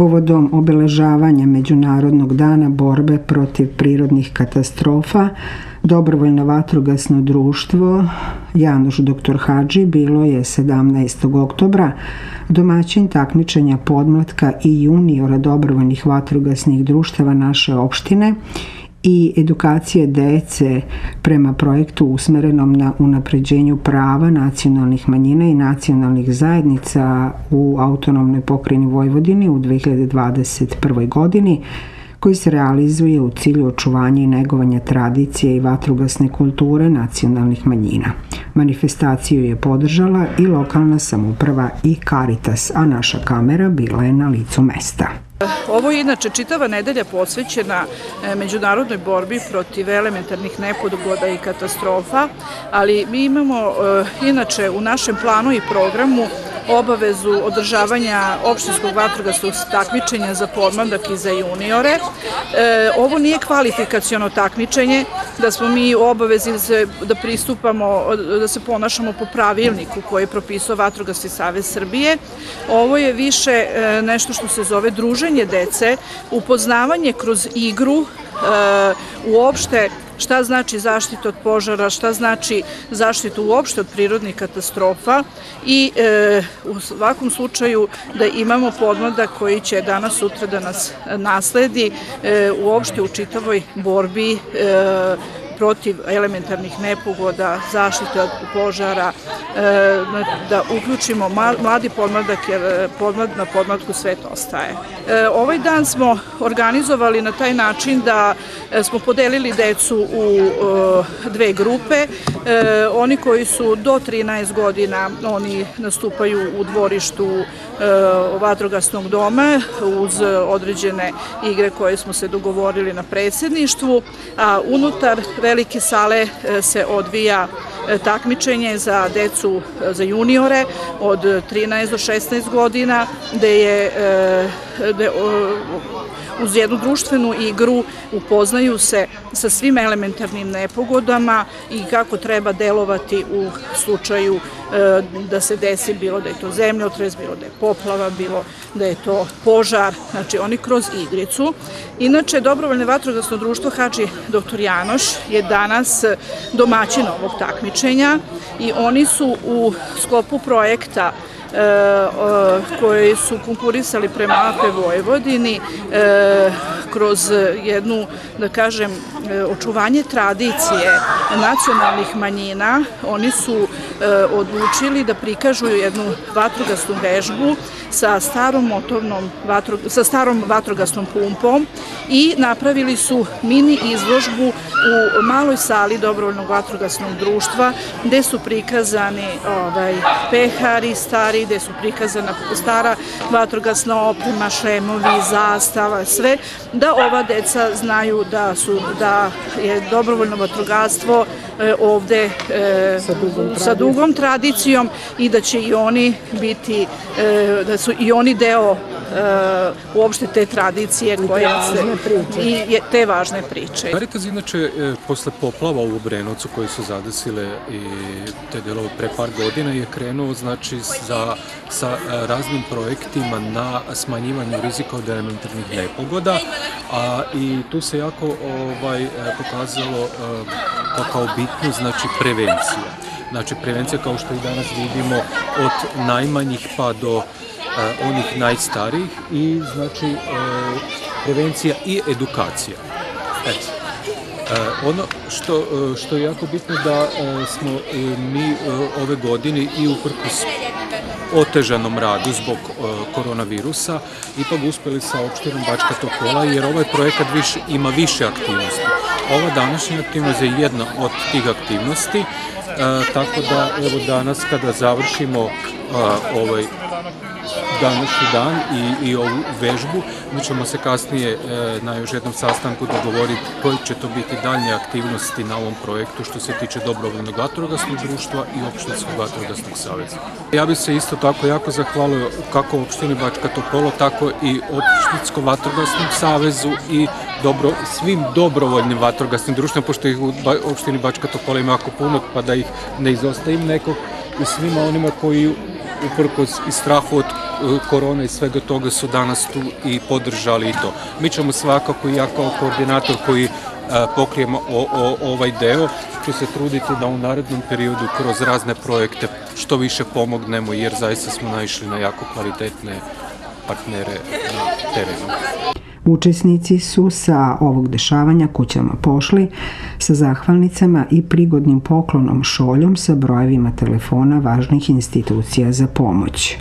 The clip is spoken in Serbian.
povodom obeležavanja Međunarodnog dana borbe protiv prirodnih katastrofa, Dobrovoljno vatrogasno društvo Januš dr. Hadži bilo je 17. oktobra domaćin takmičenja podmlatka i juniora dobrovoljnih vatrogasnih društava naše opštine i edukacije dece prema projektu usmerenom na unapređenju prava nacionalnih manjina i nacionalnih zajednica u autonomnoj pokrini Vojvodini u 2021. godini koji se realizuje u cilju očuvanja i negovanja tradicije i vatrogasne kulture nacionalnih manjina. Manifestaciju je podržala i lokalna samuprava i Caritas, a naša kamera bila je na licu mesta. Ovo je inače čitava nedelja posvećena e, međunarodnoj borbi protiv elementarnih nepodogoda i katastrofa, ali mi imamo e, inače u našem planu i programu obavezu održavanja opštinskog vatrogasnog takmičenja za podmladak i za juniore. E, ovo nije kvalifikacijono takmičenje, da smo mi u obavezi da, da pristupamo, da se ponašamo po pravilniku koji je propisao Vatrogasni savez Srbije. Ovo je više e, nešto što se zove druženje dece, upoznavanje kroz igru, e, uopšte šta znači zaštita od požara, šta znači zaštita uopšte od prirodnih katastrofa? I e, u svakom slučaju da imamo podmladak koji će danas sutra da nas nasledi e, uopšte u čitavoj borbi e, protiv elementarnih nepogoda, zaštite od požara, e, da uključimo mladi podmladak jer e, podmlad, na podmladku svet ostaje. E, ovaj dan smo organizovali na taj način da smo podelili decu u dve grupe. Oni koji su do 13 godina, oni nastupaju u dvorištu vatrogasnog doma uz određene igre koje smo se dogovorili na predsedništvu, a unutar velike sale e, se odvija e, takmičenje za decu, e, za juniore od 13 do 16 godina, gde je uz jednu društvenu igru upoznaju se sa svim elementarnim nepogodama i kako treba delovati u slučaju da se desi bilo da je to zemljotres, bilo da je poplava, bilo da je to požar, znači oni kroz igricu. Inače, Dobrovoljne vatrogasno društvo Hači dr. Janoš je danas domaćin ovog takmičenja i oni su u sklopu projekta E, koji su konkurisali prema AP Vojvodini e, kroz jednu, da kažem, e, očuvanje tradicije nacionalnih manjina. Oni su odlučili da prikažu jednu vatrogasnu vežbu sa starom motornom vatro, sa starom vatrogasnom pumpom i napravili su mini izložbu u maloj sali Dobrovoljnog vatrogasnog društva gde su prikazani ovaj, pehari stari, gde su prikazana stara vatrogasna oprema, šlemovi, zastava, sve, da ova deca znaju da su da je dobrovoljno vatrogastvo e, ovde e, sa, dugom sa dugom tradicijom i da će i oni biti, e, da su i oni deo uopšte te tradicije koje se i te važne priče. Caritas inače e, posle poplava u Obrenovcu koje su zadesile i te delove pre par godina je krenuo znači za, sa e, raznim projektima na smanjivanju rizika od elementarnih nepogoda a i tu se jako ovaj pokazalo kao, kao bitno znači prevencija. Znači prevencija kao što i danas vidimo od najmanjih pa do E, onih najstarijih i znači e, prevencija i edukacija. Eto. E, ono što, što je jako bitno da smo mi ove godine i uprkos otežanom radu zbog koronavirusa ipak uspeli sa opštinom Bačka Topola jer ovaj projekat više, ima više aktivnosti. Ova današnja aktivnost je jedna od tih aktivnosti, tako da evo danas kada završimo ovaj današnji dan i, i ovu vežbu. Mi ćemo se kasnije e, na još jednom sastanku dogovoriti koji će to biti dalje aktivnosti na ovom projektu što se tiče dobrovoljnog vatrogasnog društva i opštinskog vatrogasnog saveza. Ja bih se isto tako jako zahvalio kako opštini Bačka Topolo, tako i opštinsko vatrogasnom savezu i dobro, svim dobrovoljnim vatrogasnim društvima, pošto ih u opštini Bačka Topola ima jako puno, pa da ih ne izostavim nekog, i svima onima koji uprkos i strahu od e, korona i svega toga su danas tu i podržali i to. Mi ćemo svakako ja kao koordinator koji pokrijemo o, o, ovaj deo, ću se truditi da u narednom periodu kroz razne projekte što više pomognemo jer zaista smo naišli na jako kvalitetne partnere na terenu. Učesnici su sa ovog dešavanja kućama pošli sa zahvalnicama i prigodnim poklonom šoljom sa brojevima telefona važnih institucija za pomoć.